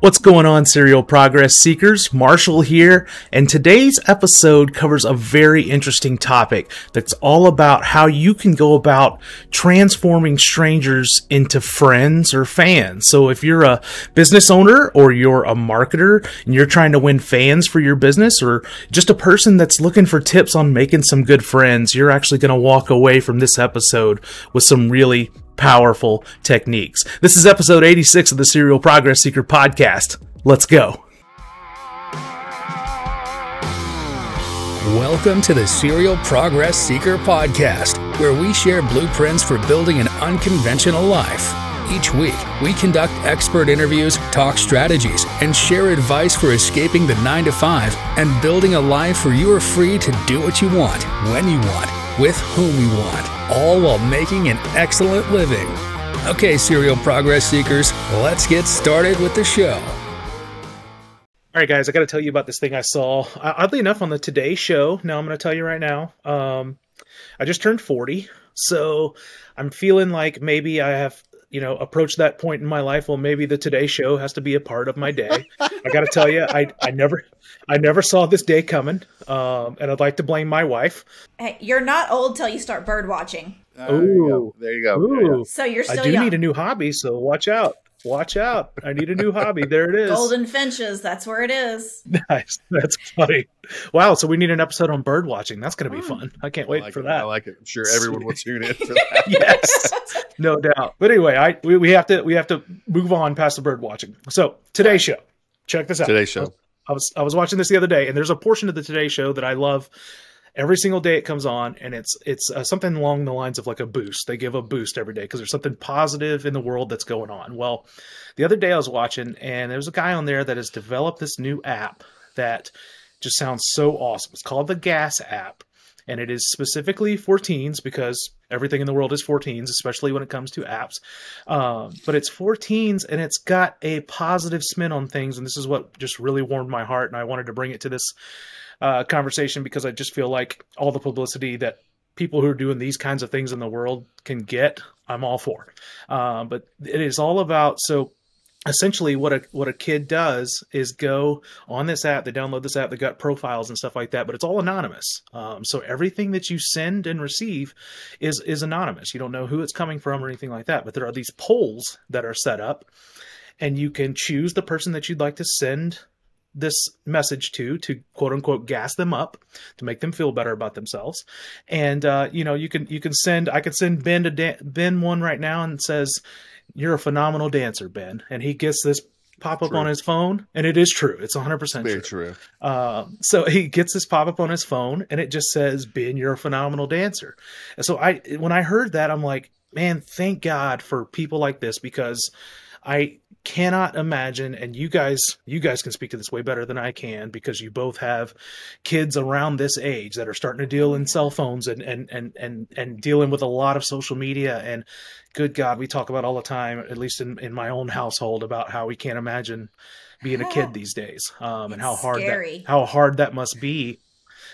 What's going on, Serial Progress Seekers? Marshall here, and today's episode covers a very interesting topic that's all about how you can go about transforming strangers into friends or fans. So if you're a business owner or you're a marketer and you're trying to win fans for your business or just a person that's looking for tips on making some good friends, you're actually going to walk away from this episode with some really powerful techniques. This is episode 86 of the Serial Progress Seeker podcast. Let's go. Welcome to the Serial Progress Seeker podcast, where we share blueprints for building an unconventional life. Each week, we conduct expert interviews, talk strategies, and share advice for escaping the 9 to 5 and building a life where you are free to do what you want, when you want, with whom you want all while making an excellent living. Okay, serial progress seekers, let's get started with the show. All right, guys, I got to tell you about this thing I saw. Uh, oddly enough, on the Today Show. Now, I'm going to tell you right now. Um, I just turned 40, so I'm feeling like maybe I have you know approach that point in my life well maybe the today show has to be a part of my day. I gotta tell you i i never i never saw this day coming um, and i'd like to blame my wife. Hey you're not old till you start bird watching. Oh there you go, there you go. so you're still i do young. need a new hobby so watch out Watch out. I need a new hobby. There it is. Golden finches. That's where it is. Nice. That's funny. Wow. So we need an episode on bird watching. That's going to be mm. fun. I can't wait I like for it. that. I like it. I'm sure everyone will tune in for that. yes. No doubt. But anyway, I we, we have to we have to move on past the bird watching. So today's show. Check this out. Today's show. I was I was watching this the other day, and there's a portion of the Today Show that I love every single day it comes on and it's it's uh, something along the lines of like a boost. They give a boost every day because there's something positive in the world that's going on. Well the other day i was watching and there's a guy on there that has developed this new app that just sounds so awesome. It's called the gas app and it is specifically for teens because everything in the world is for teens, especially when it comes to apps. Um, but it's for teens and it's got a positive spin on things, and this is what just really warmed my heart, and I wanted to bring it to this uh, conversation because I just feel like all the publicity that people who are doing these kinds of things in the world can get, I'm all for. Uh, but it is all about so essentially what a what a kid does is go on this app they download this app they got profiles and stuff like that but it's all anonymous um, so everything that you send and receive is is anonymous you don't know who it's coming from or anything like that but there are these polls that are set up and you can choose the person that you'd like to send this message to to quote unquote gas them up to make them feel better about themselves. And uh, you know you can you can send i could send ben to Dan- ben one right now and says you're a phenomenal dancer ben. And he gets this pop up on his phone and it is true. It's 100% Very true, true. Uh, so he gets this pop up on his phone and it just says ben you're a phenomenal dancer. And so i when i heard that i'm like man thank god for people like this because I cannot imagine and you guys you guys can speak to this way better than I can because you both have kids around this age that are starting to deal in cell phones and and and and, and dealing with a lot of social media. And good god we talk about all the time at least in, in my own household about how we can't imagine being a kid these days um, and how hard scary. that how hard that must be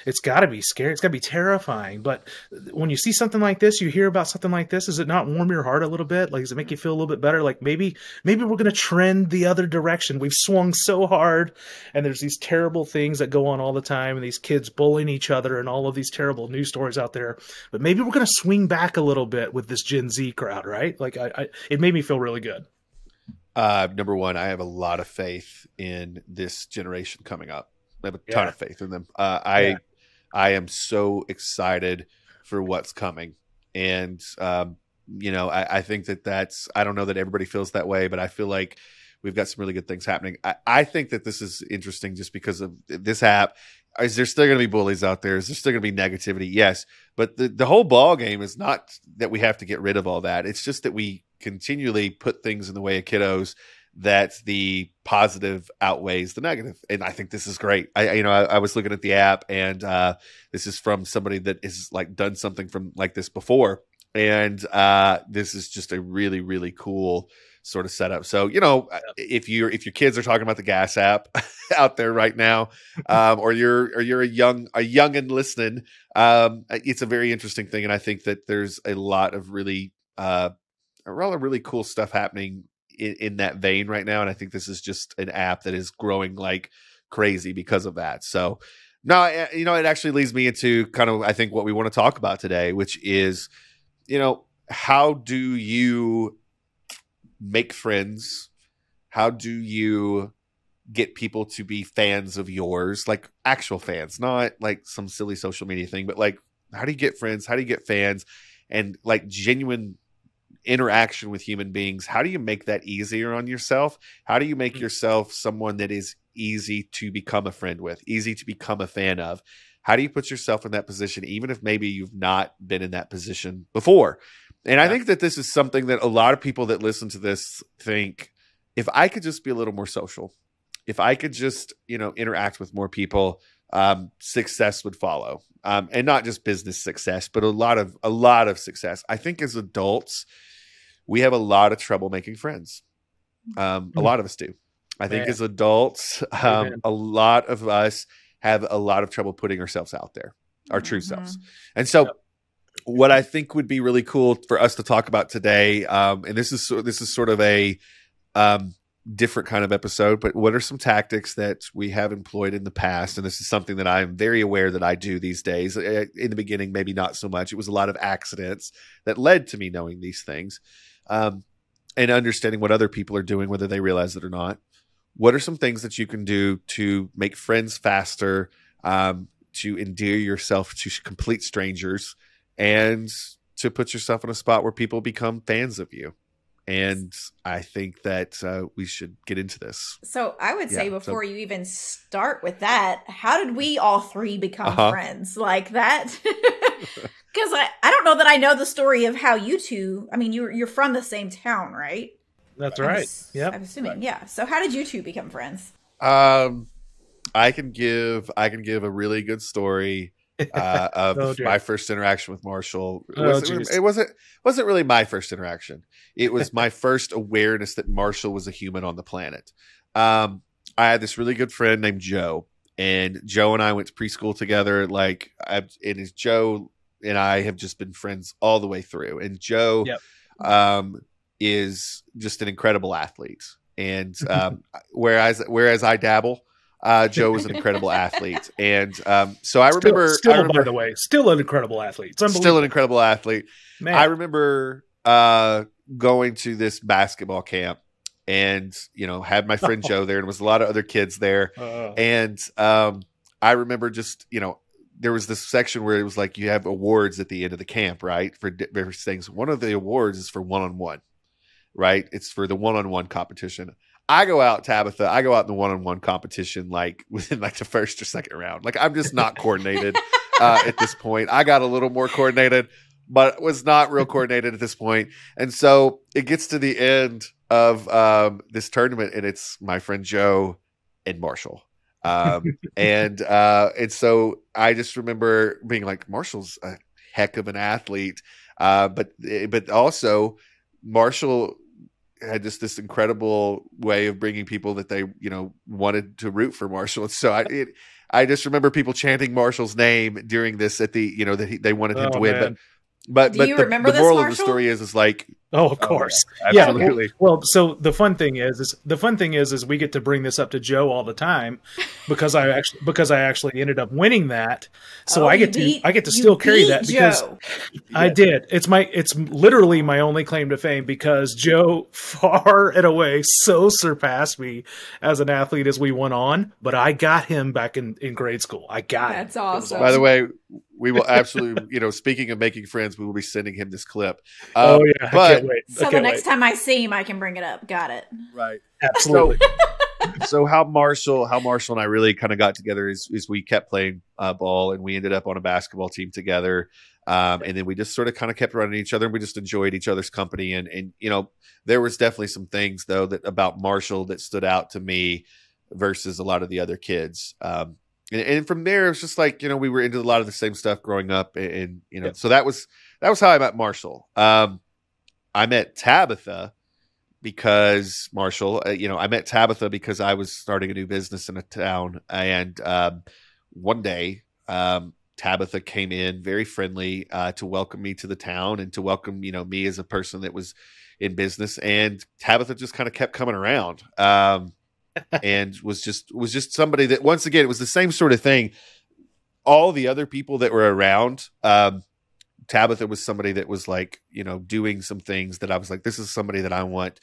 it's got to be scary. It's got to be terrifying. But when you see something like this, you hear about something like this, does it not warm your heart a little bit? Like, does it make you feel a little bit better? Like maybe, maybe we're going to trend the other direction. We've swung so hard, and there's these terrible things that go on all the time, and these kids bullying each other, and all of these terrible news stories out there. But maybe we're going to swing back a little bit with this Gen Z crowd, right? Like, I, I it made me feel really good. Uh, number one, I have a lot of faith in this generation coming up. I have a ton of faith in them. Uh, I Yeah. I am so excited for what's coming, and um, you know, I, I think that that's. I don't know that everybody feels that way, but I feel like we've got some really good things happening. I, I think that this is interesting just because of this app. Is there still going to be bullies out there? Is there still going to be negativity? Yes, but the the whole ball game is not that we have to get rid of all that. It's just that we continually put things in the way of kiddos that the positive outweighs the negative. And i think this is great. I you know i, I was looking at the app and uh, this is from somebody that is like done something from like this before. And uh, this is just a really really cool sort of setup. So you know if you're if your kids are talking about the gas app out there right now um, or you're or you're a young a young and listening um, it's a very interesting thing. And i think that there's a lot of really uh, a lot of really cool stuff happening in, in that vein right now, and I think this is just an app that is growing like crazy because of that. So, no, eh, you know, it actually leads me into kind of I think what we want to talk about today, which is, you know, how do you make friends? How do you get people to be fans of yours, like actual fans, not like some silly social media thing, but like how do you get friends? How do you get fans? And like genuine interaction with human beings. How do you make that easier on yourself? How do you make mm-hmm. yourself someone that is easy to become a friend with, easy to become a fan of? How do you put yourself in that position, even if maybe you've not been in that position before? And yeah. I think that this is something that a lot of people that listen to this think if I could just be a little more social, if I could just, you know, interact with more people, um, success would follow. Um, and not just business success, but a lot of a lot of success. I think as adults, we have a lot of trouble making friends. Um, a hmm. lot of us do. I think Man. as adults, um, a lot of us have a lot of trouble putting ourselves out there, our true mm-hmm. selves. And so, yep. what I think would be really cool for us to talk about today, um, and this is this is sort of a um, different kind of episode, but what are some tactics that we have employed in the past? And this is something that I'm very aware that I do these days. Uh, in the beginning, maybe not so much. It was a lot of accidents that led to me knowing these things um, and understanding what other people are doing, whether they realize it or not. What are some things that you can do to make friends faster, um, to endear yourself to complete strangers, and to put yourself in a spot where people become fans of you? And I think that uh, we should get into this. So I would say yeah, before so. you even start with that, how did we all three become uh-huh. friends like that? Because I, I don't know that I know the story of how you two. I mean, you're you're from the same town, right? That's right. Yeah, I'm assuming. Right. Yeah. So how did you two become friends? Um, I can give I can give a really good story uh, of oh, my first interaction with Marshall. It, oh, wasn't, it wasn't wasn't really my first interaction. It was my first awareness that Marshall was a human on the planet. Um, I had this really good friend named Joe, and Joe and I went to preschool together. Like, I've, and Joe and I have just been friends all the way through. And Joe yep. um, is just an incredible athlete. And um, whereas whereas I dabble, uh, Joe was an incredible athlete, and um, so I remember. Still, still I remember, by the way, still an incredible athlete. Still an incredible athlete. Man. I remember uh, going to this basketball camp, and you know, had my friend Joe there, and was a lot of other kids there, uh, and um, I remember just you know. There was this section where it was like you have awards at the end of the camp, right? For various things. One of the awards is for one on one, right? It's for the one on one competition. I go out, Tabitha. I go out in the one-on-one competition like within like the first or second round. Like I'm just not coordinated uh, at this point. I got a little more coordinated, but was not real coordinated at this point. And so it gets to the end of um, this tournament, and it's my friend Joe and Marshall. Um, and uh, and so I just remember being like, Marshall's a heck of an athlete, uh, but but also Marshall had just this incredible way of bringing people that they you know wanted to root for Marshall. so I it, I just remember people chanting Marshall's name during this at the you know that he, they wanted him oh, to win. Man. But but Do but you the, remember the moral this, of the story is is like Oh, of course. Oh, yeah. Absolutely. Yeah, well, so the fun thing is, is the fun thing is, is we get to bring this up to Joe all the time because I actually because I actually ended up winning that. So oh, I get to I get to still carry that because Joe. I did. It's my it's literally my only claim to fame because Joe far and away so surpassed me as an athlete as we went on, but I got him back in in grade school. I got That's him. awesome. By the way, we will absolutely, you know, speaking of making friends, we will be sending him this clip. Um, oh yeah, but wait. So the next wait. time I see him, I can bring it up. Got it. Right. Absolutely. So, so how Marshall, how Marshall and I really kind of got together is, is we kept playing uh, ball and we ended up on a basketball team together. Um, and then we just sort of kind of kept running each other and we just enjoyed each other's company. And, and, you know, there was definitely some things though that about Marshall that stood out to me versus a lot of the other kids. Um, and, and, from there, it's just like, you know, we were into a lot of the same stuff growing up and, and you know, so that was, that was how I met Marshall. Um, I met Tabitha because Marshall, uh, you know, I met Tabitha because I was starting a new business in a town, and um, one day um, Tabitha came in very friendly uh, to welcome me to the town and to welcome you know me as a person that was in business. And Tabitha just kind of kept coming around, um, and was just was just somebody that once again it was the same sort of thing. All the other people that were around, um, Tabitha was somebody that was like you know doing some things that I was like, this is somebody that I want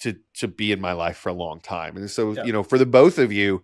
to to be in my life for a long time. And so yeah. you know, for the both of you,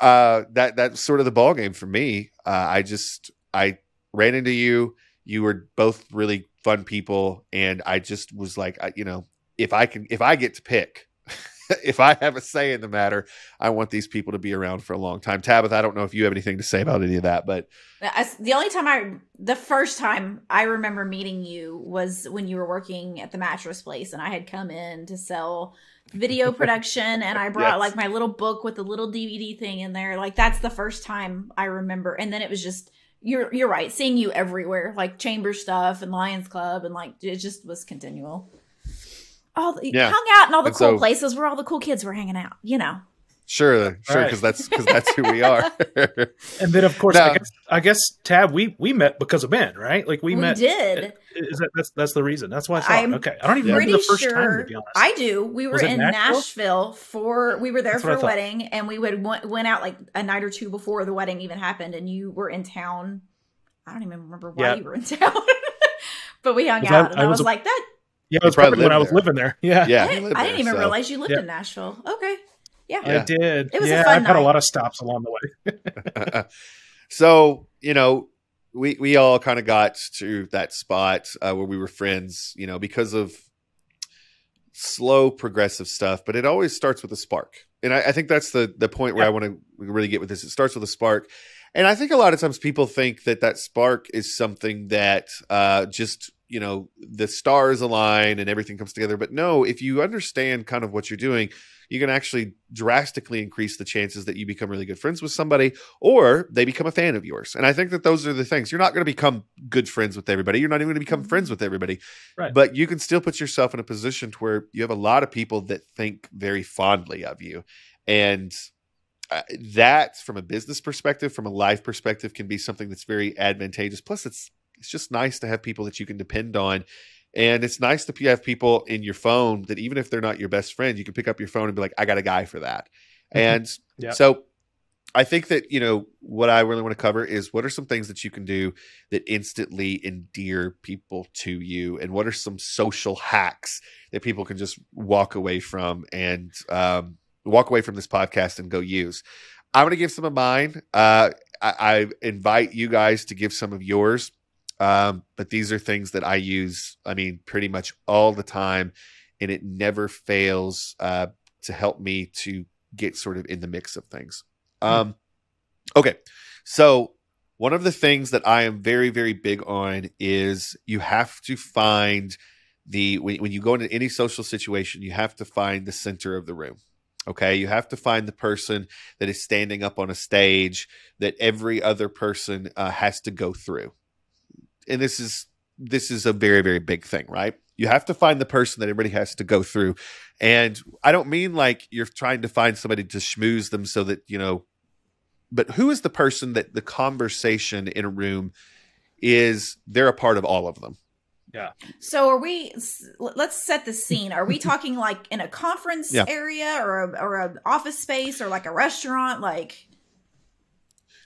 uh, that that's sort of the ball game for me. Uh, I just I ran into you. You were both really fun people, and I just was like, I, you know, if I can, if I get to pick, if I have a say in the matter, I want these people to be around for a long time. Tabitha, I don't know if you have anything to say about any of that, but uh, the only time I, the first time I remember meeting you was when you were working at the mattress place, and I had come in to sell video production, and I brought yes. like my little book with the little DVD thing in there. Like that's the first time I remember, and then it was just you're you're right, seeing you everywhere, like chamber stuff and Lions Club, and like it just was continual all the, yeah. hung out in all the and cool so, places where all the cool kids were hanging out, you know. Sure, sure, because right. that's because that's who we are. and then, of course, now, I, guess, I guess Tab, we we met because of Ben, right? Like we, we met. Did is that that's that's the reason? That's why I thought. I'm okay, I don't even remember the first sure time. To be honest, I do. We were in Nashville? Nashville? for we were there that's for a wedding, and we would went out like a night or two before the wedding even happened, and you were in town. I don't even remember why yeah. you were in town, but we hung out, and I, I was, was a, like that yeah, it was probably when I was living there. Yeah, yeah. I, didn't, I didn't even so. realize you lived yeah. in Nashville. Okay, yeah, I did. It was yeah, I've night. had a lot of stops along the way. so you know, we we all kind of got to that spot uh, where we were friends. You know, because of slow progressive stuff, but it always starts with a spark. And I, I think that's the the point where yeah. I want to really get with this. It starts with a spark. And I think a lot of times people think that that spark is something that uh, just you know the stars align and everything comes together. But no if you understand kind of what you're doing you can actually drastically increase the chances that you become really good friends with somebody or they become a fan of yours. And i think that those are the things. You're not going to become good friends with everybody. You're not even going to become mm-hmm. friends with everybody. Right. but you can still put yourself in a position to where you have a lot of people that think very fondly of you. And uh, that from a business perspective from a life perspective can be something that's very advantageous. Plus it's it's just nice to have people that you can depend on. And it's nice to have people in your phone that even if they're not your best friend, you can pick up your phone and be like, I got a guy for that. Mm-hmm. And yep. so I think that, you know, what I really want to cover is what are some things that you can do that instantly endear people to you? And what are some social hacks that people can just walk away from and um, walk away from this podcast and go use? I'm going to give some of mine. Uh, I, I invite you guys to give some of yours. Um, but these are things that I use, I mean, pretty much all the time. And it never fails uh, to help me to get sort of in the mix of things. Hmm. Um, okay. So, one of the things that I am very, very big on is you have to find the, when, when you go into any social situation, you have to find the center of the room. Okay. You have to find the person that is standing up on a stage that every other person uh, has to go through and this is this is a very very big thing, right? You have to find the person that everybody has to go through, and I don't mean like you're trying to find somebody to schmooze them so that you know, but who is the person that the conversation in a room is? They're a part of all of them. Yeah. So are we? Let's set the scene. Are we talking like in a conference yeah. area or a, or an office space or like a restaurant? Like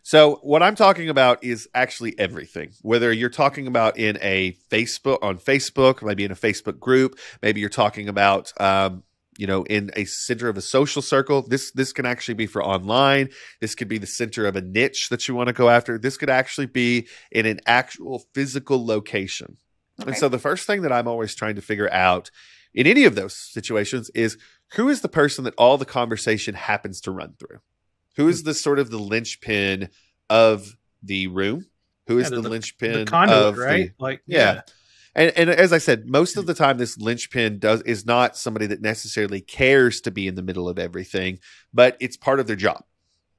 so what I'm talking about is actually everything. Whether you're talking about in a Facebook on Facebook, maybe in a Facebook group, maybe you're talking about um, you know in a center of a social circle. This this can actually be for online. This could be the center of a niche that you want to go after. This could actually be in an actual physical location. Okay. And so the first thing that I'm always trying to figure out in any of those situations is who is the person that all the conversation happens to run through who is hmm. the sort of the linchpin of the room? Who is yeah, the, the, linchpin the conduit, of right? The, like yeah. yeah. And, and as I said, most of hmm. the time, this linchpin does is not somebody that necessarily cares to be in the middle of everything, but it's part of their job.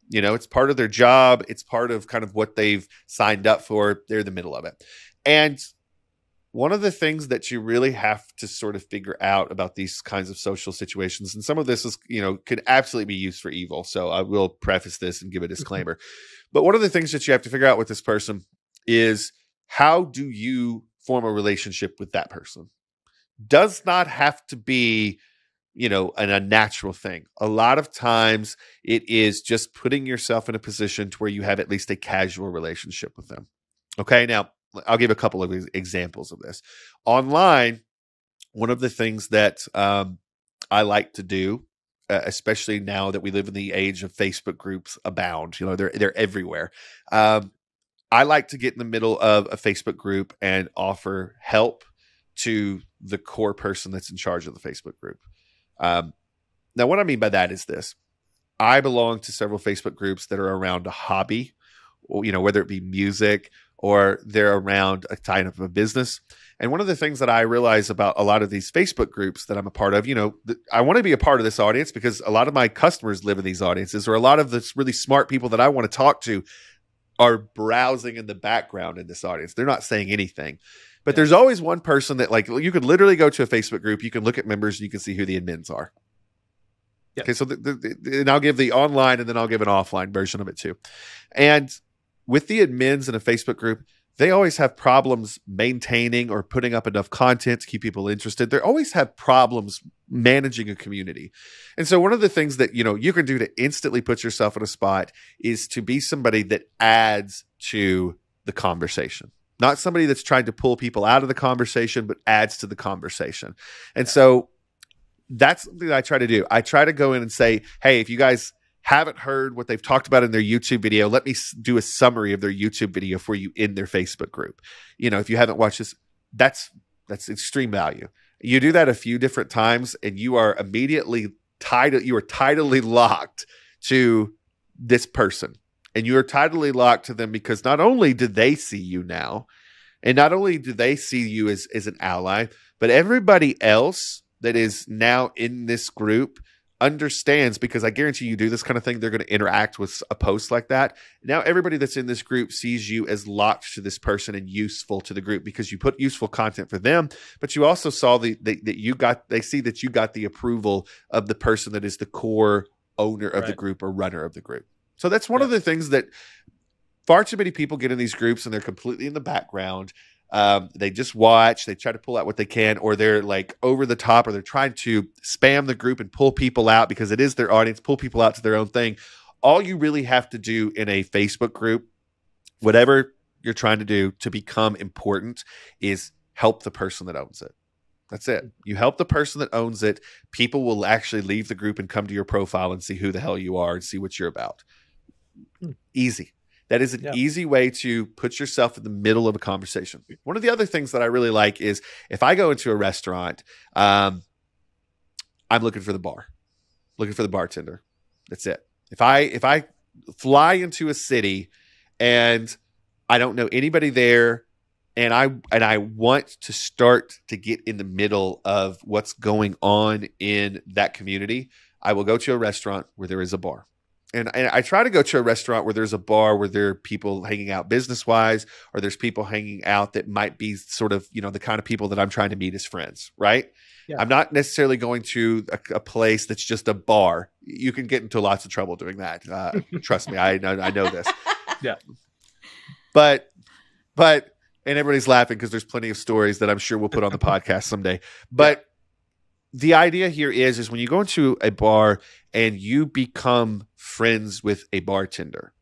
You know, it's part of their job. It's part of kind of what they've signed up for. They're in the middle of it. And one of the things that you really have to sort of figure out about these kinds of social situations, and some of this is, you know, could absolutely be used for evil. So I will preface this and give a mm-hmm. disclaimer. but one of the things that you have to figure out with this person is how do you form a relationship with that person? Does not have to be you know an unnatural thing a lot of times it is just putting yourself in a position to where you have at least a casual relationship with them okay now I'll give a couple of examples of this. Online, one of the things that um, I like to do, uh, especially now that we live in the age of Facebook groups abound, you know, they're they're everywhere. Um, I like to get in the middle of a Facebook group and offer help to the core person that's in charge of the Facebook group. Um, now, what I mean by that is this: I belong to several Facebook groups that are around a hobby, or, you know, whether it be music or they're around a kind of a business. And one of the things that I realize about a lot of these Facebook groups that I'm a part of, you know, th- I want to be a part of this audience because a lot of my customers live in these audiences, or a lot of the really smart people that I want to talk to are browsing in the background in this audience. They're not saying anything. But yeah. there's always one person that, like, you could literally go to a Facebook group, you can look at members, and you can see who the admins are. Yeah. Okay, so the, the, the, and I'll give the online and then I'll give an offline version of it too. And with the admins in a Facebook group, they always have problems maintaining or putting up enough content to keep people interested. They always have problems managing a community. And so one of the things that, you know, you can do to instantly put yourself in a spot is to be somebody that adds to the conversation. Not somebody that's trying to pull people out of the conversation, but adds to the conversation. And so that's something that I try to do. I try to go in and say, hey, if you guys haven't heard what they've talked about in their YouTube video, let me do a summary of their YouTube video for you in their Facebook group. You know, if you haven't watched this, that's that's extreme value. You do that a few different times and you are immediately tied you are tidally locked to this person. And you are tidally locked to them because not only do they see you now, and not only do they see you as, as an ally, but everybody else that is now in this group understands because I guarantee you do this kind of thing, they're going to interact with a post like that. Now, everybody that's in this group sees you as locked to this person and useful to the group because you put useful content for them, but you also saw the, the that you got, they see that you got the approval of the person that is the core owner of right. the group or runner of the group. So that's one yeah. of the things that far too many people get in these groups and they're completely in the background um, they just watch, they try to pull out what they can, or they're like over the top, or they're trying to spam the group and pull people out because it is their audience, pull people out to their own thing. All you really have to do in a Facebook group, whatever you're trying to do to become important, is help the person that owns it. That's it. You help the person that owns it. People will actually leave the group and come to your profile and see who the hell you are and see what you're about. Hmm. Easy. That is an yeah. easy way to put yourself in the middle of a conversation. One of the other things that I really like is if I go into a restaurant, um, I'm looking for the bar, looking for the bartender. That's it. If I if I fly into a city and I don't know anybody there and I and I want to start to get in the middle of what's going on in that community, I will go to a restaurant where there is a bar and, and I try to go to a restaurant where there's a bar where there are people hanging out business wise, or there's people hanging out that might be sort of you know the kind of people that I'm trying to meet as friends, right? Yeah. I'm not necessarily going to a, a, place that's just a bar. You can get into lots of trouble doing that. Uh, trust me, I know I know this. Yeah, but but and everybody's laughing because there's plenty of stories that I'm sure we'll put on the podcast someday. But the idea here is is when you go into a bar and you become friends with a bartender.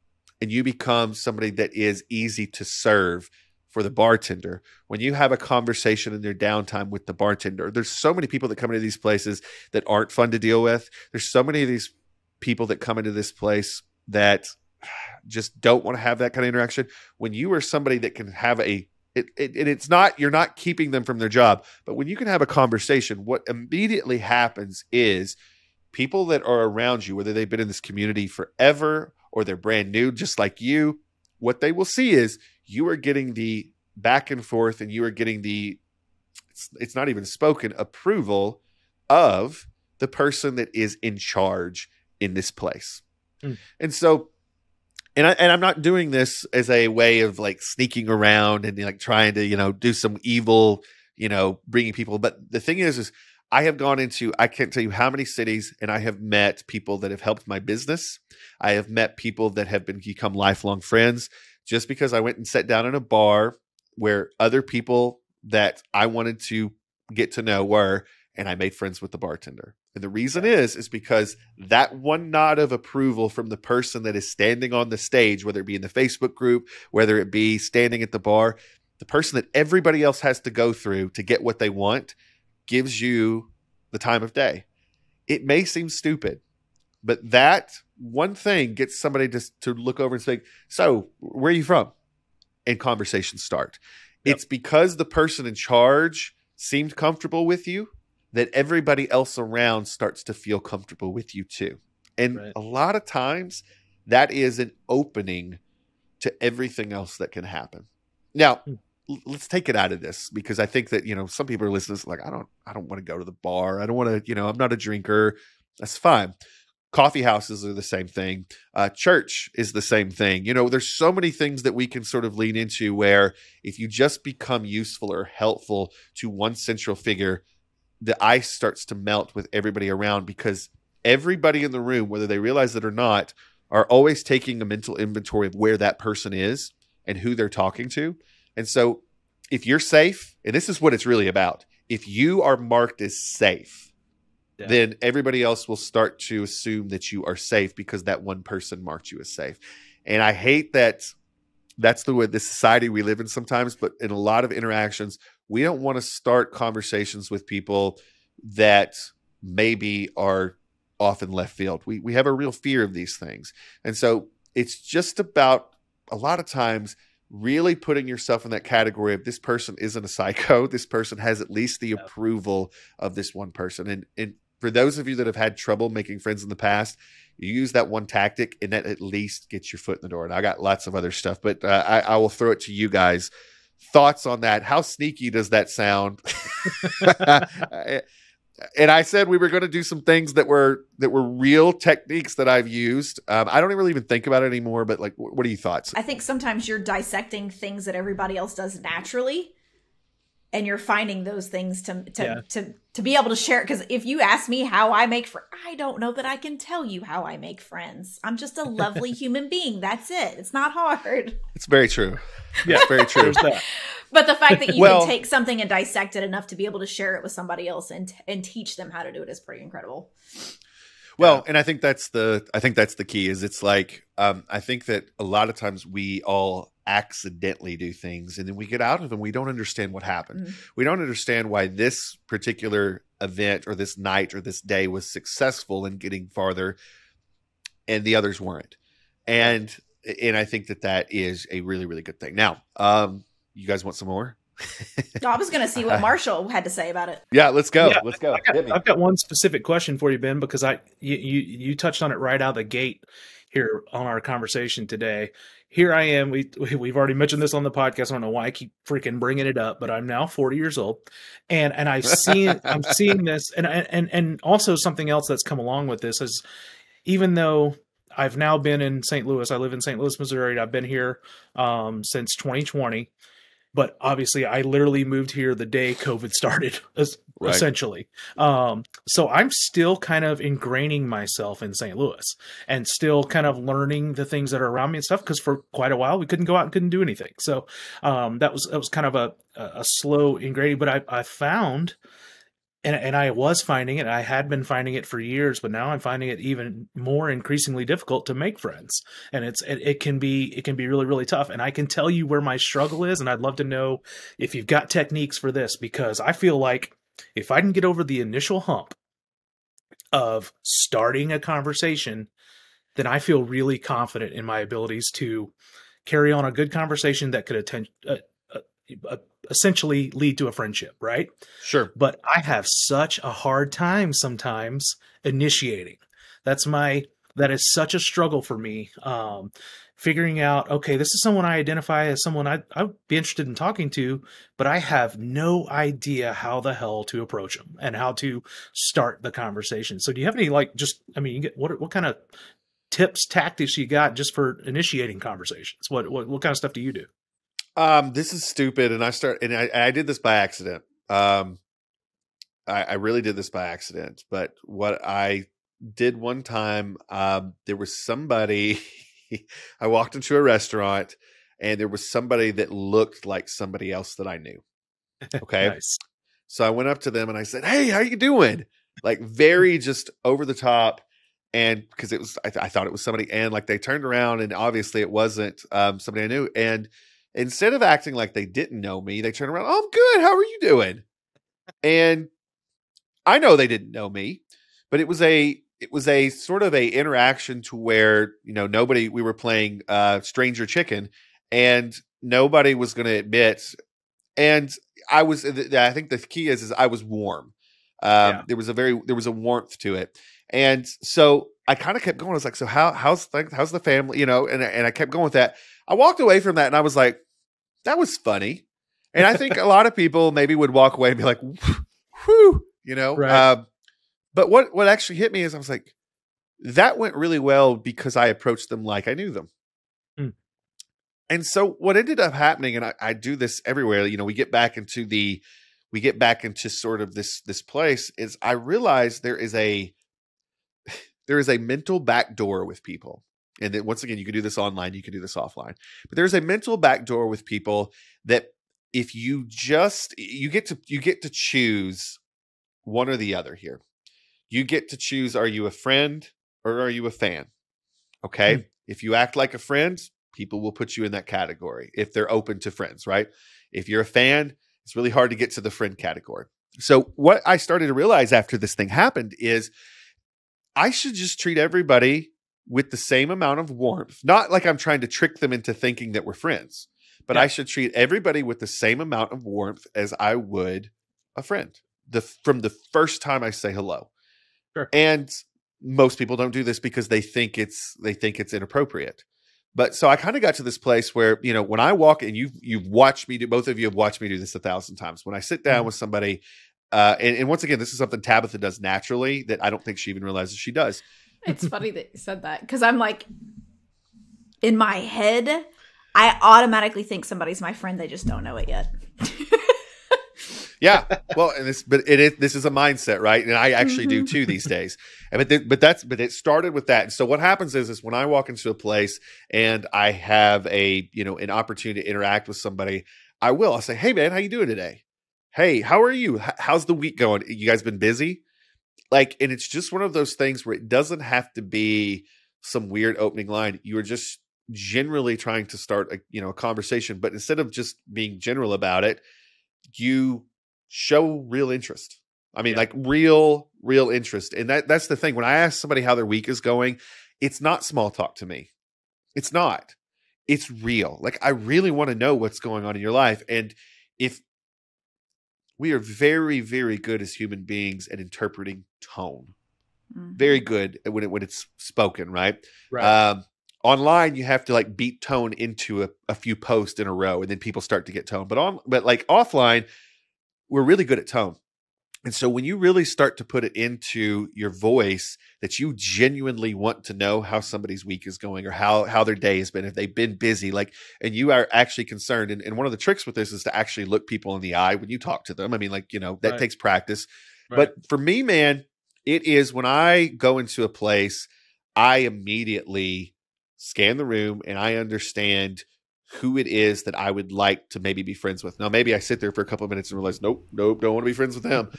And you become somebody that is easy to serve for the bartender. When you have a conversation in their downtime with the bartender there's so many people that come into these places that aren't fun to deal with. There's so many of these people that come into this place that just don't want to have that kind of interaction. When you are somebody that can have a it, it, it's not you're not keeping them from their job but when you can have a conversation what immediately happens is people that are around you whether they've been in this community forever or they're brand new just like you what they will see is you are getting the back and forth and you are getting the it's, it's not even spoken approval of the person that is in charge in this place mm. and so and I and I'm not doing this as a way of like sneaking around and like trying to you know do some evil you know bringing people. But the thing is, is I have gone into I can't tell you how many cities, and I have met people that have helped my business. I have met people that have been become lifelong friends just because I went and sat down in a bar where other people that I wanted to get to know were, and I made friends with the bartender. And the reason is, is because that one nod of approval from the person that is standing on the stage, whether it be in the Facebook group, whether it be standing at the bar, the person that everybody else has to go through to get what they want gives you the time of day. It may seem stupid, but that one thing gets somebody to, to look over and say, So, where are you from? And conversations start. Yep. It's because the person in charge seemed comfortable with you that everybody else around starts to feel comfortable with you too. And right. a lot of times that is an opening to everything else that can happen. Now, hmm. Let's take it out of this because I think that, you know, some people are listening like I don't I don't want to go to the bar. I don't want to, you know, I'm not a drinker. That's fine. Coffee houses are the same thing. Uh, church is the same thing. You know, there's so many things that we can sort of lean into where if you just become useful or helpful to one central figure, the ice starts to melt with everybody around because everybody in the room, whether they realize it or not, are always taking a mental inventory of where that person is and who they're talking to. And so if you're safe, and this is what it's really about, if you are marked as safe, yeah. then everybody else will start to assume that you are safe because that one person marked you as safe. And I hate that that's the way the society we live in sometimes, but in a lot of interactions, we don't want to start conversations with people that maybe are off in left field. We we have a real fear of these things. And so it's just about a lot of times really putting yourself in that category of this person isn't a psycho. This person has at least the yeah. approval of this one person. And and for those of you that have had trouble making friends in the past, you use that one tactic and that at least gets your foot in the door. And I got lots of other stuff, but uh, I, I will throw it to you guys thoughts on that. How sneaky does that sound? and I said we were going to do some things that were that were real techniques that I've used. Um, I don't really even think about it anymore. But like, what are your thoughts? I think sometimes you're dissecting things that everybody else does naturally, and you're finding those things to to yeah. to to be able to share because if you ask me how i make friends i don't know that i can tell you how i make friends i'm just a lovely human being that's it it's not hard it's very true yeah it's very true but the fact that you well, can take something and dissect it enough to be able to share it with somebody else and and teach them how to do it is pretty incredible well, and I think that's the I think that's the key is it's like um, I think that a lot of times we all accidentally do things and then we get out of them we don't understand what happened. Mm-hmm. We don't understand why this particular event or this night or this day was successful in getting farther and the others weren't. And and I think that that is a really really good thing. Now, um you guys want some more? I was going to see what Marshall had to say about it. Yeah, let's go. Yeah, let's go. I got, I've got one specific question for you, Ben, because I you, you you touched on it right out of the gate here on our conversation today. Here I am. We we've already mentioned this on the podcast. I don't know why I keep freaking bringing it up, but I'm now 40 years old, and and I've seen I'm seeing this, and and and also something else that's come along with this is, even though I've now been in St. Louis, I live in St. Louis, Missouri. I've been here um, since 2020 but obviously I literally moved here the day COVID started, right. essentially. Um, so I'm still kind of ingraining myself in St. Louis and still kind of learning the things that are around me and stuff. Because for quite a while we couldn't go out and couldn't do anything. So um, that was that was kind of a a slow ingraining. But I I found and and I was finding it. I had been finding it for years, but now I'm finding it even more increasingly difficult to make friends. And it's it, it, can be it can be really really tough. And I can tell you where my struggle is, and I'd love to know if you've got techniques for this because I feel like if I can get over the initial hump of starting a conversation, then I feel really confident in my abilities to carry on a good conversation that could attend. Uh, uh, uh essentially lead to a friendship, right? Sure. But I have such a hard time sometimes initiating. That's my that is such a struggle for me. Um, figuring out, okay, this is someone I identify as someone I I'd be interested in talking to, but I have no idea how the hell to approach them and how to start the conversation. So, do you have any like just? I mean, you get what what kind of tips, tactics you got just for initiating conversations? What what what kind of stuff do you do? Um, this is stupid, and I start and I, I did this by accident. Um, I, I really did this by accident. But what I did one time, um, there was somebody. I walked into a restaurant, and there was somebody that looked like somebody else that I knew. Okay, nice. so I went up to them and I said, "Hey, how you doing?" Like very just over the top and because it was I, th- I, thought it was somebody and like they turned around and obviously it wasn't um, somebody i knew and instead of acting like they didn't know me they turned around oh i'm good how are you doing and i know they didn't know me but it was a it was a sort of a interaction to where you know nobody we were playing uh stranger chicken and nobody was going to admit and i was i think the key is is i was warm um, yeah. there was a very there was a warmth to it and so I kind of kept going. I was like, so how how's like how's the family? You know, and and I kept going with that. I walked away from that and I was like, that was funny. And I think a lot of people maybe would walk away and be like, whew, you know. Right. Uh, but what what actually hit me is I was like, that went really well because I approached them like I knew them. Hmm. And so what ended up happening, and I, I do this everywhere, you know, we get back into the we get back into sort of this this place, is I realize there is a there is a mental backdoor with people. And then once again, you can do this online, you can do this offline. But there's a mental backdoor with people that if you just you get to you get to choose one or the other here. You get to choose are you a friend or are you a fan? Okay? Mm. If you act like a friend, people will put you in that category if they're open to friends, right? If you're a fan, it's really hard to get to the friend category. So what I started to realize after this thing happened is I should just treat everybody with the same amount of warmth. Not like I'm trying to trick them into thinking that we're friends, but yeah. I should treat everybody with the same amount of warmth as I would a friend. The from the first time I say hello. Sure. And most people don't do this because they think it's they think it's inappropriate. But so I kind of got to this place where, you know, when I walk and you've you've watched me do both of you have watched me do this a thousand times. When I sit down mm-hmm. with somebody uh, and, and, once again, this is something Tabitha does naturally that I don't think she even realizes she does. It's funny that you said that because I'm like, in my head, I automatically think somebody's my friend. They just don't know it yet. yeah, well, and this, but it is this is a mindset, right? And I actually do too mm-hmm. these days. And But th- but that's but it started with that. And so what happens is is when I walk into a place and I have a you know an opportunity to interact with somebody, I will. I'll say, "Hey, man, how you doing today?" hey, how are you? How's the week going? You guys been busy? Like, and it's just one of those things where it doesn't have to be some weird opening line. You are just generally trying to start a you know a conversation, but instead of just being general about it, you show real interest. I mean, yeah. like real, real interest. And that that's the thing. When I ask somebody how their week is going, it's not small talk to me. It's not. It's real. Like I really want to know what's going on in your life. And if we are very very good as human beings at interpreting tone. Mm-hmm. very good when it when it's spoken right? Right. Um, online you have to like beat tone into a, a few posts in a row and then people start to get tone. But on but like offline we're really good at tone and so when you really start to put it into your voice that you genuinely want to know how somebody's week is going or how how their day has been, if they've been busy, like and you are actually concerned. And, and one of the tricks with this is to actually look people in the eye when you talk to them. I mean, like, you know, that right. takes practice. Right. But for me, man, it is when I go into a place, I immediately scan the room and I understand who it is that I would like to maybe be friends with. Now, maybe I sit there for a couple of minutes and realize, nope, nope, don't want to be friends with him.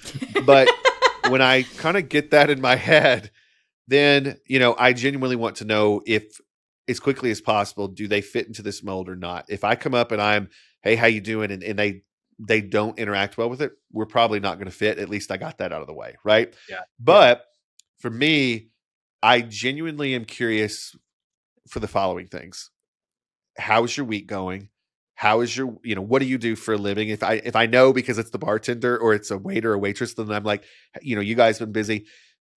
but when I kind of get that in my head, then you know I genuinely want to know if, as quickly as possible, do they fit into this mold or not? If I come up and I'm, hey, how you doing, and, and they they don't interact well with it, we're probably not going to fit. At least I got that out of the way, right? Yeah. But yeah. for me, I genuinely am curious for the following things how's your week going? How is your, you know, what do you do for a living? If I if I know because it's the bartender or it's a waiter or a waitress, then I'm like, you know, you guys been busy.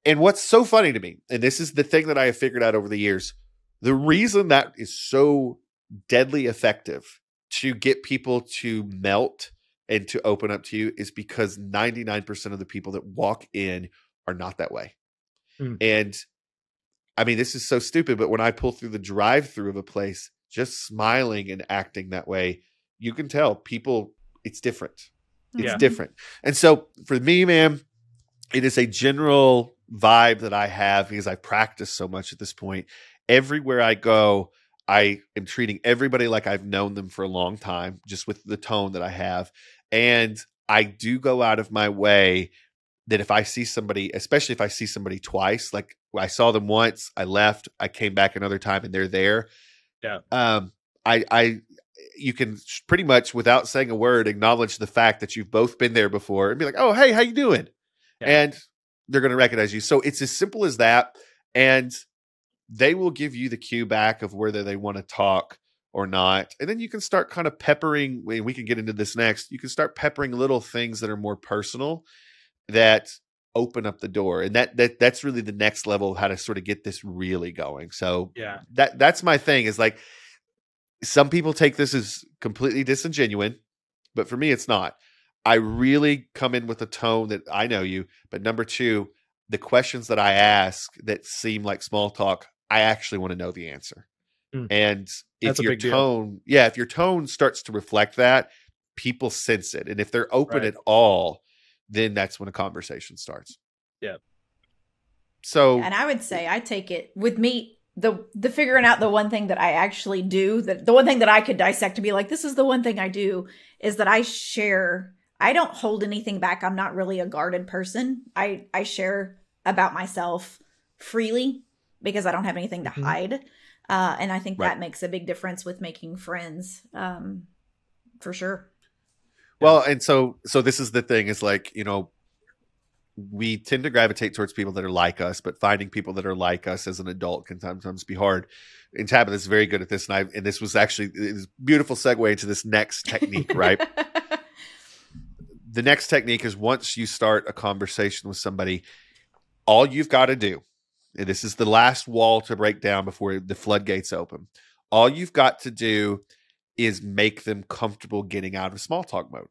And what's so funny to me, and this is the thing that I have figured out over the years, the reason that is so deadly effective to get people to melt and to open up to you is because 99% of the people that walk in are not that way. Mm. And I mean, this is so stupid, but when I pull through the drive through of a place, just smiling and acting that way, you can tell people it's different. It's Yeah. different. And so for me, man, it is a general vibe that I have because I practice so much at this point. Everywhere I go, I am treating everybody like I've known them for a long time, just with the tone that I have. And I do go out of my way that if I see somebody, especially if I see somebody twice, like I saw them once, I left, I came back another time and they're there. Yeah. Um, I, I, you can pretty much without saying a word acknowledge the fact that you've both been there before and be like, "Oh, hey, how you doing?" Yeah. And they're going to recognize you. So it's as simple as that, and they will give you the cue back of whether they want to talk or not, and then you can start kind of peppering. We we can get into this next. You can start peppering little things that are more personal that open up the door, and that that that's really the next level of how to sort of get this really going. So Yeah. that that's my thing is like some people take this as completely disingenuous, but for me it's not. I really come in with a tone that I know you, but number 2, the questions that I ask that seem like small talk, I actually want to know the answer. Mm. And if That's a your big deal. tone, yeah, if your tone starts to reflect that, people sense it. And if they're open Right. at all, then that's when a conversation starts. Yeah. So And I would say I take it with me the the figuring out the one thing that I actually do that the one thing that I could dissect to be like this is the one thing I do is that I share I don't hold anything back. I'm not really a guarded person. I I share about myself freely because I don't have anything to Mhm. hide. Uh, and I think Right. that makes a big difference with making friends. Um, for sure. Well, and so so this is the thing is like, you know, we tend to gravitate towards people that are like us, but finding people that are like us as an adult can sometimes be hard. And Tabitha's very good at this, and I and this was actually was a beautiful segue into this next technique, right? the next technique is once you start a conversation with somebody, all you've got to do, and this is the last wall to break down before the floodgates open. All you've got to do is make them comfortable getting out of small talk mode.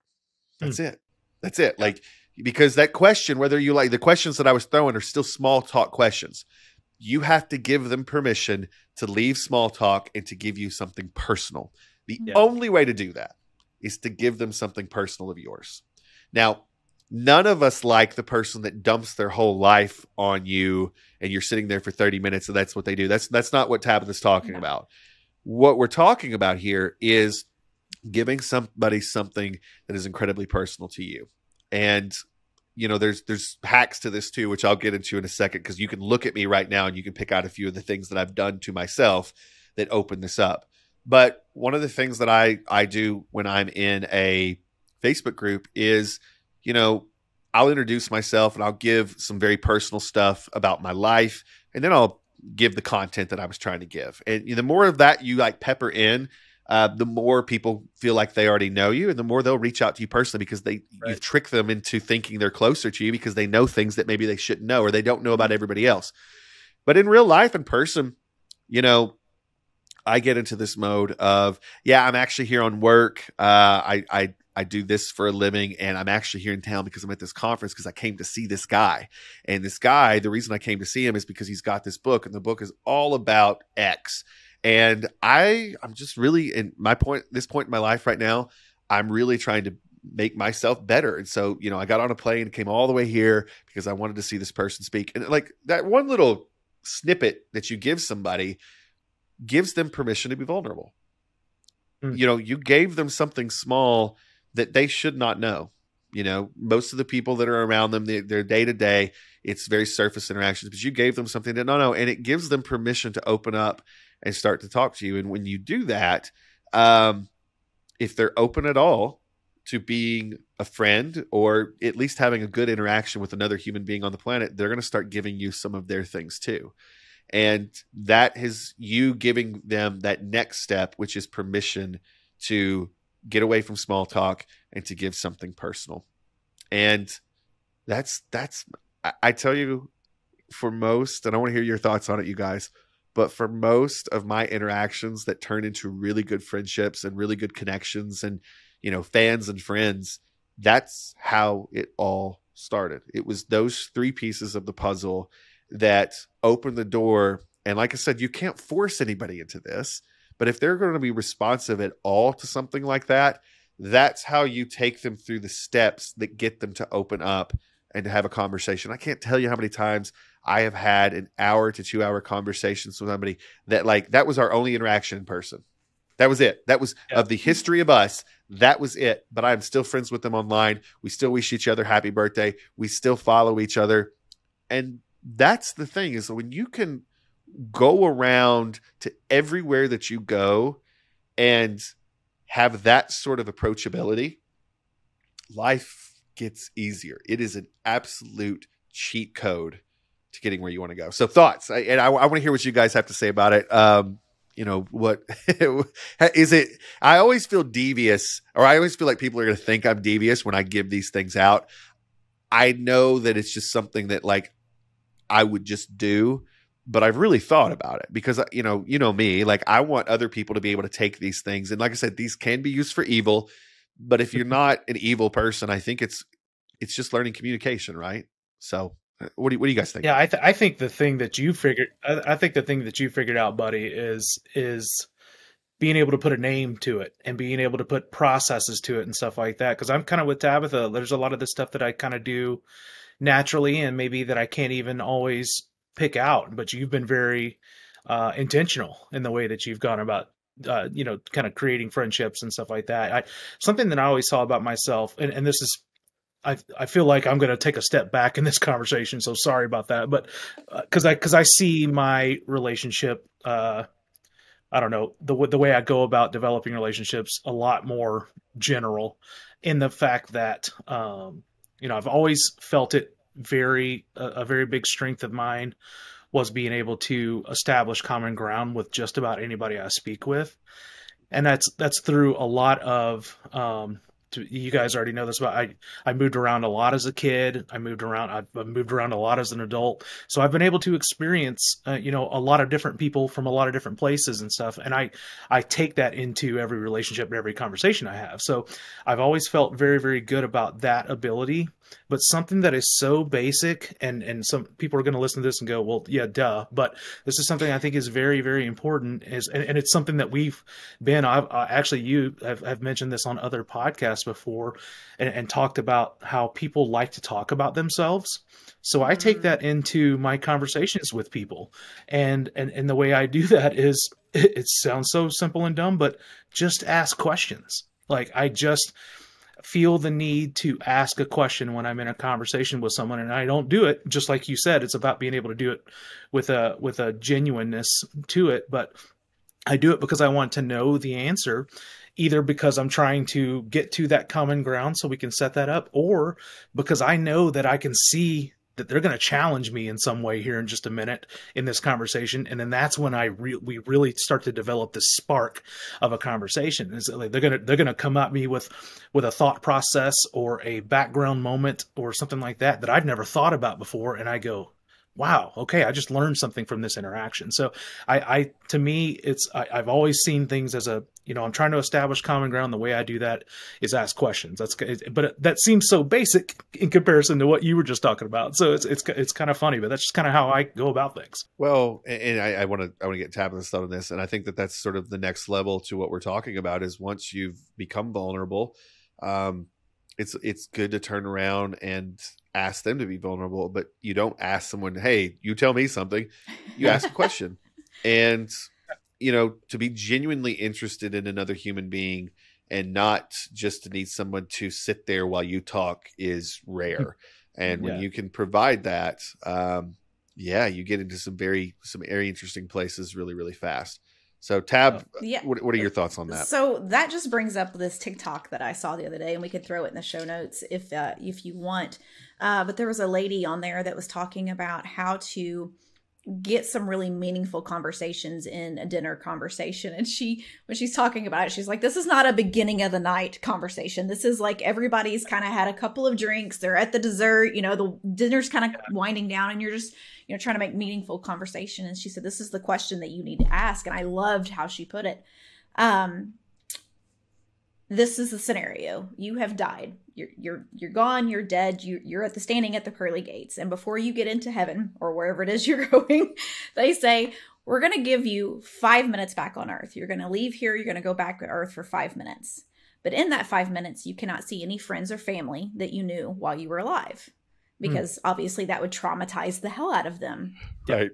That's hmm. it. That's it. Like because that question, whether you like the questions that I was throwing are still small talk questions. You have to give them permission to leave small talk and to give you something personal. The Yeah. only way to do that is to give them something personal of yours. Now, none of us like the person that dumps their whole life on you and you're sitting there for 30 minutes and that's what they do. That's that's not what Tabitha's talking No. about. What we're talking about here is giving somebody something that is incredibly personal to you. And you know, there's there's hacks to this too, which I'll get into in a second because you can look at me right now and you can pick out a few of the things that I've done to myself that open this up. But one of the things that I I do when I'm in a Facebook group is, you know, I'll introduce myself and I'll give some very personal stuff about my life, and then I'll give the content that I was trying to give. And the more of that you like pepper in, uh, the more people feel like they already know you, and the more they'll reach out to you personally because they you trick them into thinking they're closer to you because they know things that maybe they shouldn't know or they don't know about everybody else. But in real life, in person, you know, I get into this mode of, yeah, I'm actually here on work. Uh, I, I, I do this for a living, and I'm actually here in town because I'm at this conference because I came to see this guy. And this guy, the reason I came to see him is because he's got this book, and the book is all about X. And I, I'm just really in my point, this point in my life right now, I'm really trying to make myself better. And so, you know, I got on a plane and came all the way here because I wanted to see this person speak. And like that one little snippet that you give somebody gives them permission to be vulnerable. Hmm. You know, you gave them something small that they should not know. You know, most of the people that are around them, their day to day, it's very surface interactions, but you gave them something that no, no, and it gives them permission to open up and start to talk to you. And when you do that, um, if they're open at all to being a friend or at least having a good interaction with another human being on the planet, they're going to start giving you some of their things too. And that is you giving them that next step, which is permission to get away from small talk and to give something personal. And that's, that's, I, I tell you, for most, and I want to hear your thoughts on it, you guys, but for most of my interactions that turn into really good friendships and really good connections and, you know, fans and friends, that's how it all started. It was those three pieces of the puzzle that opened the door And like I said, you can't force anybody into this, but if they're going to be responsive at all to something like that, that's how you take them through the steps that get them to open up and to have a conversation. I can't tell you how many times I have had an hour to two hour conversations with somebody that like that was our only interaction in person. That was it. That was yeah. of the history of us. That was it. But I'm still friends with them online. We still wish each other happy birthday. We still follow each other. And that's the thing is when you can go around to everywhere that you go and have that sort of approachability, life gets easier. It is an absolute cheat code to getting where you want to go. So thoughts, and I, I want to hear what you guys have to say about it. Um, you know what is it i always feel devious or i always feel like people are going to think i'm devious when i give these things out i know that it's just something that like i would just do but i've really thought about it because uh, you know you know me like i want other people to be able to take these things and like i said these can be used for evil but if you're not an evil person i think it's it's just learning communication right so uh, what do you, what do you guys think? Yeah, I, th- I think the thing that you figured, I, I think the thing that you figured out, buddy, is is being able to put a name to it and being able to put processes to it and stuff like that. Because I'm kind of with Tabitha. There's a lot of the stuff that I kind of do naturally, and maybe that I can't even always pick out. But you've been very uh, intentional in the way that you've gone about uh, you know, kind of creating friendships and stuff like that. I, something that I always saw about myself, and, and this is I I feel like I'm going to take a step back in this conversation. So sorry about that, but because uh, I because I see my relationship, uh, I don't know the the way I go about developing relationships a lot more general, in the fact that um, you know I've always felt it very a, a very big strength of mine was being able to establish common ground with just about anybody I speak with, and that's that's through a lot of um, to, you guys already know this, but I, I moved around a lot as a kid. I moved around, I've moved around a lot as an adult. So I've been able to experience, uh, you know, a lot of different people from a lot of different places and stuff. And I, I take that into every relationship and every conversation I have. So I've always felt very, very good about that ability but something that is so basic and and some people are going to listen to this and go well yeah duh but this is something i think is very very important is and, and it's something that we've been i've actually you have, have mentioned this on other podcasts before and, and talked about how people like to talk about themselves. So i take that mm. into my conversations with people. And and and the way i do that is it, it sounds so simple and dumb but just ask questions. Like i just feel the need to ask a question when I'm in a conversation with someone and I don't do it just like you said it's about being able to do it with a with a genuineness to it but I do it because I want to know the answer either because I'm trying to get to that common ground so we can set that up or because I know that I can see that they're going to challenge me in some way here in just a minute in this conversation. And then that's when i re- we really start to develop this spark of a conversation. Is like they're going to they're going to come at me with with a thought process or a background moment or something like that that i've never thought about before. And i go wow, okay, I just learned something from this interaction. So I, I to me, it's I, have always seen things as a you know I'm trying to establish common ground. The way I do that is ask questions. That's but that seems so basic in comparison to what you were just talking about. So it's it's it's kind of funny, but that's just kind of how I go about things. Well, and I want to I want to get Tabitha's thought on this, and I think that that's sort of the next level to what we're talking about is once you've become vulnerable. Um, it's it's good to turn around and ask them to be vulnerable, but you don't ask someone, "Hey, you tell me something." You ask a question, and you know to be genuinely interested in another human being and not just to need someone to sit there while you talk is rare. And when yeah. you can provide that, um, yeah, you get into some very some very interesting places really really fast. So, Tab, oh, yeah. what, what are your thoughts on that? So that just brings up this TikTok that I saw the other day, and we could throw it in the show notes if uh, if you want. Uh, but there was a lady on there that was talking about how to get some really meaningful conversations in a dinner conversation. And she when she's talking about it she's like this is not a beginning of the night conversation. This is like everybody's kind of had a couple of drinks. They're at the dessert you know the dinner's kind of winding down and you're just you know trying to make meaningful conversation. And she said this is the question that you need to ask. And i loved how she put it. Um this is the scenario. You have died. You're you're you're gone. You're dead. You you're at the standing at the pearly gates. And before you get into heaven or wherever it is you're going, they say we're going to give you five minutes back on Earth. You're going to leave here. You're going to go back to Earth for five minutes. But in that five minutes, you cannot see any friends or family that you knew while you were alive, hmm. because mm. obviously that would traumatize the hell out of them. Right.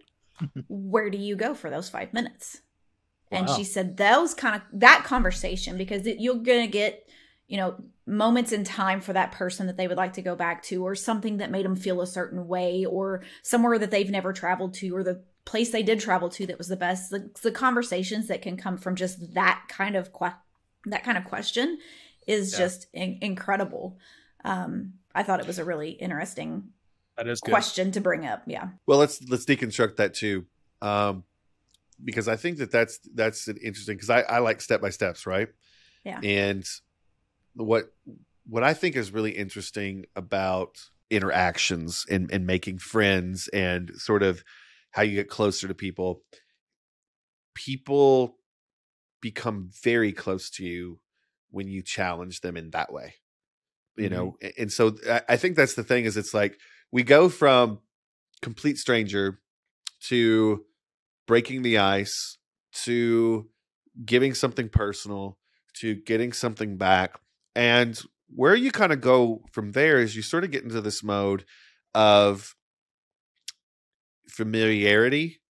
Where do you go for those five minutes? And she said those kind of that conversation because it, you're gonna get you know moments in time for that person that they would like to go back to or something that made them feel a certain way or somewhere that they've never traveled to or the place they did travel to that was the best. The, the conversations that can come from just that kind of que- that kind of question is yeah. just in- incredible. Um i thought it was a really interesting that is question to bring up yeah. Well let's let's deconstruct that too. Um because I think that that's that's interesting because I, I like step by steps, right? Yeah. And what what I think is really interesting about interactions and, and making friends and sort of how you get closer to people, people become very close to you when you challenge them in that way. You mm-hmm. know, and so I think that's the thing is it's like we go from complete stranger to breaking the ice to giving something personal to getting something back. And where you kind of go from there is you sort of get into this mode of familiarity.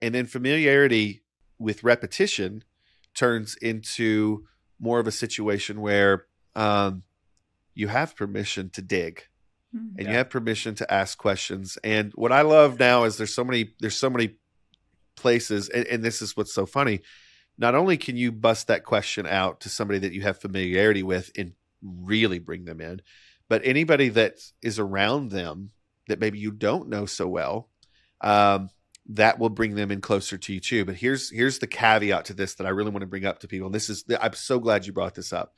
And then familiarity with repetition turns into more of a situation where um, you have permission to dig mm, and yeah. you have permission to ask questions. And what I love now is there's so many there's so many places, and, and this is what's so funny. Not only can you bust that question out to somebody that you have familiarity with and really bring them in, but anybody that is around them that maybe you don't know so well, um, that will bring them in closer to you too. But here's here's the caveat to this that I really want to bring up to people. And this is I'm so glad you brought this up.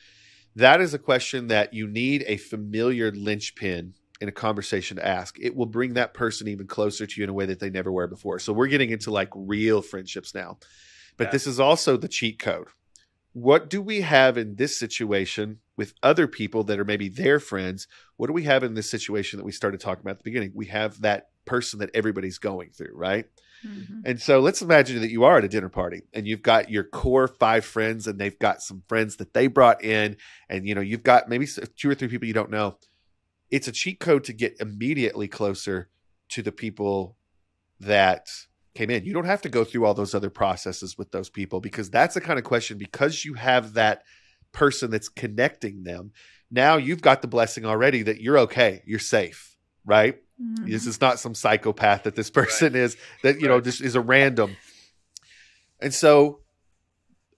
That is a question that you need a familiar linchpin in a conversation to ask. It will bring that person even closer to you in a way that they never were before. So we're getting into like real friendships now. But yeah. this is also the cheat code. What do we have in this situation with other people that are maybe their friends? What do we have in this situation that we started talking about at the beginning? We have that person that everybody's going through, right? Mm-hmm. And so let's imagine that you are at a dinner party and you've got your core five friends and they've got some friends that they brought in and you know you've got maybe two or three people you don't know it's a cheat code to get immediately closer to the people that came in. You don't have to go through all those other processes with those people because that's the kind of question because you have that person that's connecting them. Now you've got the blessing already that you're okay, you're safe, right? Mm-hmm. This is not some psychopath that this person right. is that you right. know just is a random. And so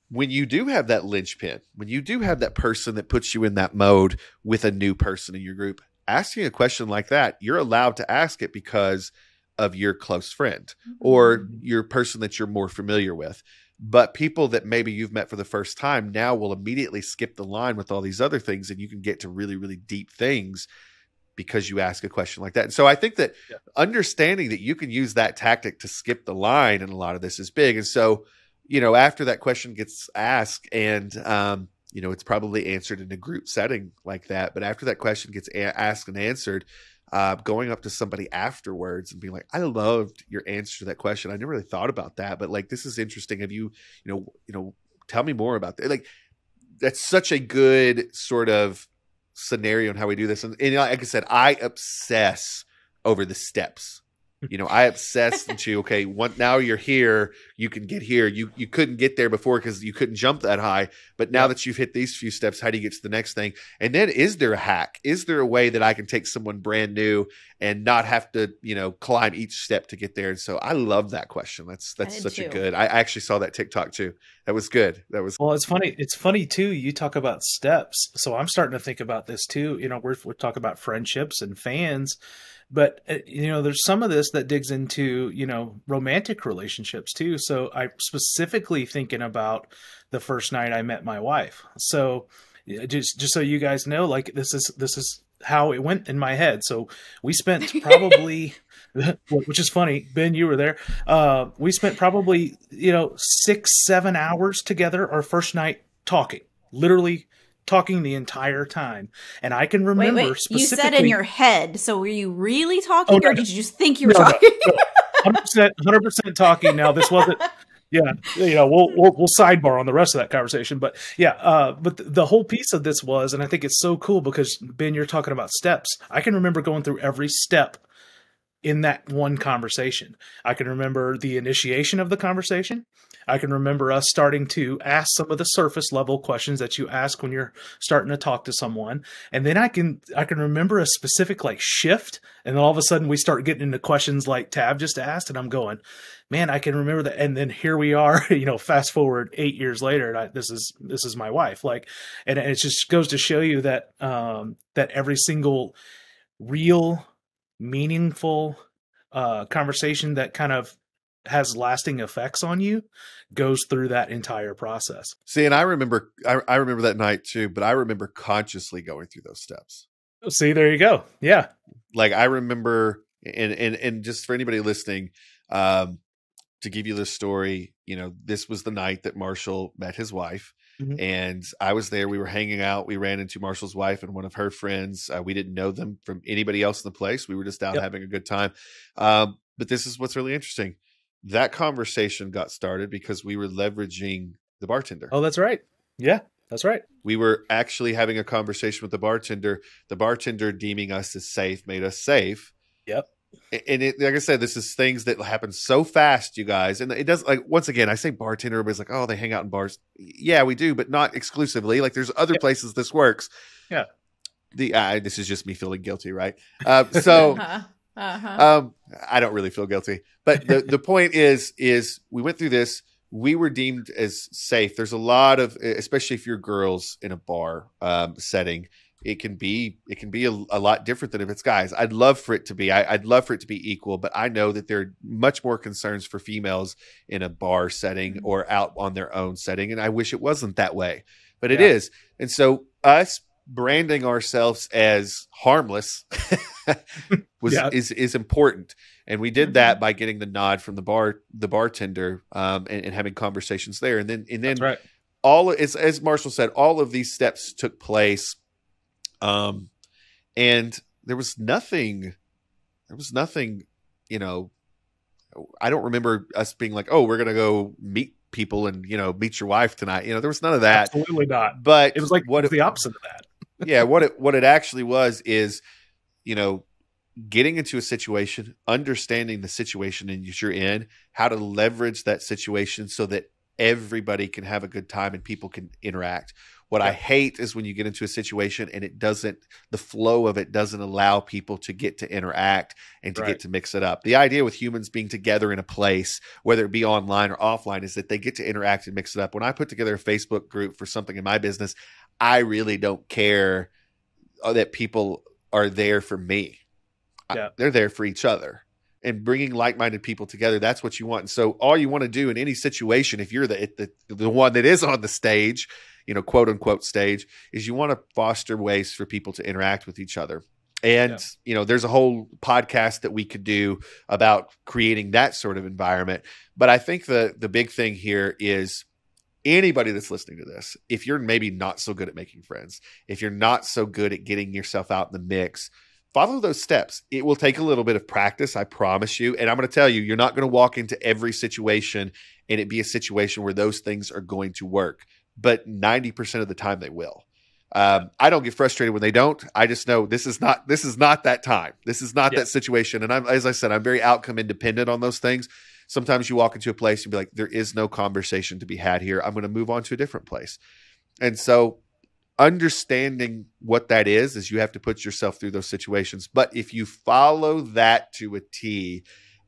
when you do have that linchpin, when you do have that person that puts you in that mode with a new person in your group, asking a question like that, you're allowed to ask it because of your close friend or mm-hmm. your person that you're more familiar with. But people that maybe you've met for the first time now will immediately skip the line with all these other things, and you can get to really, really deep things because you ask a question like that. And so I think that yeah. understanding that you can use that tactic to skip the line in a lot of this is big. And so, you know, after that question gets asked and um, you know, it's probably answered in a group setting like that. But after that question gets a- asked and answered, uh, going up to somebody afterwards and being like, "I loved your answer to that question. I never really thought about that, but like, this is interesting. Have you, you know, you know, tell me more about that? Like, that's such a good sort of scenario and how we do this. And, and like I said, I obsess over the steps you know, I obsessed into okay, one now you're here, you can get here. You you couldn't get there before because you couldn't jump that high, but now that you've hit these few steps, how do you get to the next thing? And then is there a hack? Is there a way that I can take someone brand new and not have to, you know, climb each step to get there? And so I love that question. That's that's such too. a good. I actually saw that TikTok too. That was good. That was well. It's funny. It's funny too. You talk about steps, so I'm starting to think about this too. You know, we're we're talking about friendships and fans but uh, you know there's some of this that digs into you know romantic relationships too. So i specifically thinking about the first night i met my wife. So just just so you guys know like this is this is how it went in my head. So we spent probably which is funny ben you were there. Uh we spent probably you know six seven hours together our first night talking. Literally talking the entire time, and I can remember wait, wait. specifically. You said in your head, so were you really talking, Oh, no, or did you just think you were No, talking? hundred percent, hundred percent talking. Now this wasn't. Yeah, you know, we'll, we'll we'll sidebar on the rest of that conversation, but yeah, uh, but the, the whole piece of this was, and I think it's so cool because Ben, you're talking about steps. I can remember going through every step in that one conversation. I can remember the initiation of the conversation. I can remember us starting to ask some of the surface level questions that you ask when you're starting to talk to someone. And then I can I can remember a specific like shift and then all of a sudden we start getting into questions like Tab just asked and I'm going, "Man, I can remember that." And then here we are, you know, fast forward 8 years later and I, this is this is my wife. Like and it just goes to show you that um that every single real meaningful uh, conversation that kind of has lasting effects on you goes through that entire process. See, and I remember, I, I remember that night too, but I remember consciously going through those steps. See, there you go. Yeah. Like I remember, and and and just for anybody listening, um, to give you the story, you know, this was the night that Marshall met his wife. Mhm. And I was there. We were hanging out. We ran into Marshall's wife and one of her friends. Uh, we didn't know them from anybody else in the place. We were just out Yep. having a good time. Um, but this is what's really interesting. That conversation got started because we were leveraging the bartender. Oh, that's right. Yeah, that's right. We were actually having a conversation with the bartender. The bartender deeming us as safe made us safe. Yep. A- And it, like I said, this is things that happen so fast, you guys. And it does like once again, I say bartender, everybody's like, oh, they hang out in bars. Yeah, we do, but not exclusively. Like there's other Yep. places this works. Yeah. The uh, this is just me feeling guilty, right? Uh, so uh-huh. Uh-huh. um, I don't really feel guilty, but the the point is is we went through this. We were deemed as safe. There's a lot of, especially if you're girls in a bar um, setting, it can be it can be a, a lot different than if it's guys. I'd love for it to be. I, I'd love for it to be equal, but I know that there are much more concerns for females in a bar setting or out on their own setting, and I wish it wasn't that way, but it Yeah. is. And so us branding ourselves as harmless was Yeah. is is important and we did that by getting the nod from the bar the bartender um, and, and having conversations there and then and then right. all as as marshall said all of these steps took place um and there was nothing there was nothing you know i don't remember us being like oh we're gonna go meet people and you know meet your wife tonight you know there was none of that Absolutely not. but It was like what the opposite of that. yeah what it what it actually was is you know getting into a situation understanding the situation in which you're in how to leverage that situation so that everybody can have a good time and people can interact what i hate is when you get into a situation and it doesn't the flow of it doesn't allow people to get to interact and to Right. get to mix it up the idea with humans being together in a place whether it be online or offline is that they get to interact and mix it up when i put together a facebook group for something in my business I really don't care uh, that people are there for me. I- they're there for each other. And bringing like-minded people together, that's what you want. And so all you want to do in any situation, if you're the, the the one that is on the stage, you know, quote unquote stage, is you want to foster ways for people to interact with each other. And Yeah. you know, there's a whole podcast that we could do about creating that sort of environment. But I think the the big thing here is anybody that's listening to this, if you're maybe not so good at making friends, if you're not so good at getting yourself out in the mix, follow those steps. It will take a little bit of practice, I promise you. And I'm going to tell you, you're not going to walk into every situation and it be a situation where those things are going to work, but 90% of the time they will. Um, I don't get frustrated when they don't. I just know this is not this is not that time. This is not Yeah. that situation. And I'm as I said, I'm very outcome independent on those things sometimes you walk into a place and be like there is no conversation to be had here i'm going to move on to a different place and so understanding what that is is you have to put yourself through those situations. But if you follow that to a t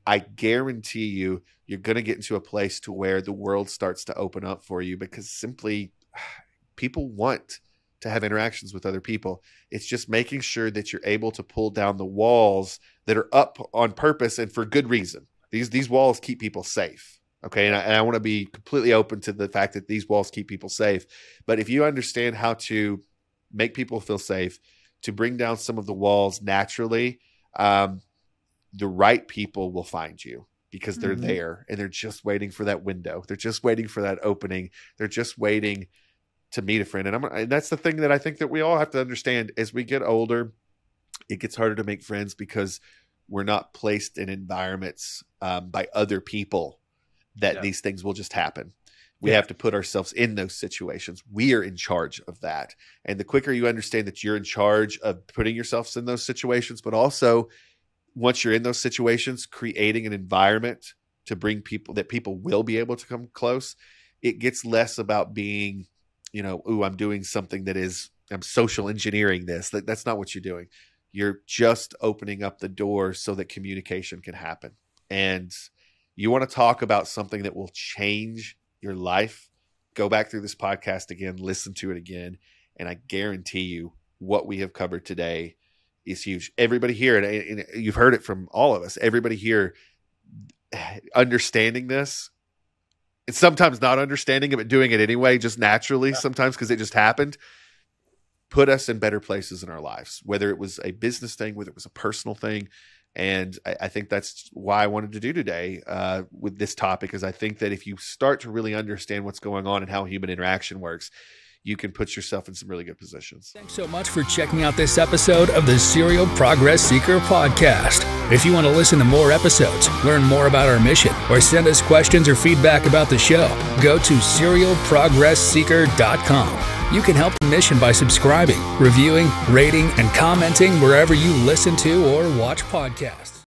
i guarantee you you're going to get into a place to where the world starts to open up for you because simply people want to have interactions with other people. It's just making sure that you're able to pull down the walls that are up on purpose and for good reason. These these walls keep people safe. Okay, and I, and I want to be completely open to the fact that these walls keep people safe. But if you understand how to make people feel safe, to bring down some of the walls naturally, um, the right people will find you because they're Mhm. there and they're just waiting for that window. They're just waiting for that opening. They're just waiting to meet a friend. And I'm and that's the thing that I think that we all have to understand as we get older, it gets harder to make friends because we're not placed in environments um, by other people that yeah. these things will just happen. We yeah. have to put ourselves in those situations. We are in charge of that. And the quicker you understand that you're in charge of putting yourselves in those situations, but also once you're in those situations, creating an environment to bring people that people will be able to come close, it gets less about being, you know, ooh, I'm doing something that is I'm social engineering this. That, that's not what you're doing. You're just opening up the door so that communication can happen. And you want to talk about something that will change your life, go back through this podcast again, listen to it again, and I guarantee you what we have covered today is huge. Everybody here, and, you've heard it from all of us, everybody here understanding this and sometimes not understanding it, but doing it anyway, just naturally, yeah. sometimes because it just happened, put us in better places in our lives, whether it was a business thing, whether it was a personal thing. And I, I think that's why I wanted to do today uh, with this topic, is I think that if you start to really understand what's going on and how human interaction works, you can put yourself in some really good positions. Thanks so much for checking out this episode of the Serial Progress Seeker podcast. If you want to listen to more episodes, learn more about our mission, or send us questions or feedback about the show, go to serialprogressseeker.com. You can help the mission by subscribing, reviewing, rating, and commenting wherever you listen to or watch podcasts.